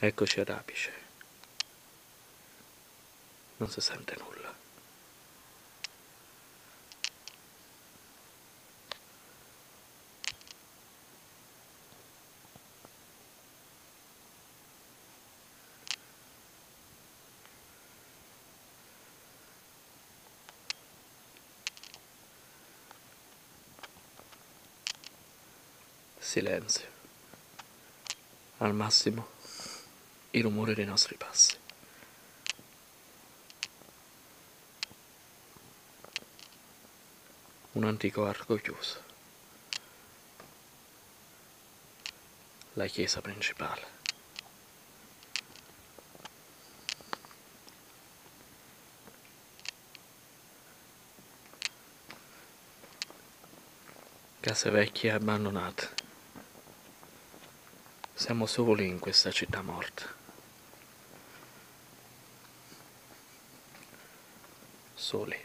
Eccoci ad Apice. Non si sente nulla. Silenzio. Al massimo il rumore dei nostri passi. Un antico arco chiuso. La chiesa principale. Case vecchie abbandonate. Siamo soli in questa città morta. Soli.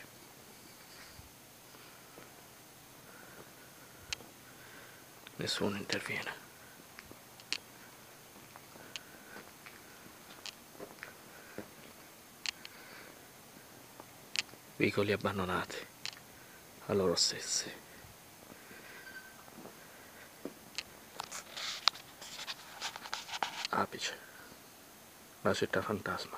Nessuno interviene. Vicoli abbandonati a loro stessi. Apice, la città fantasma.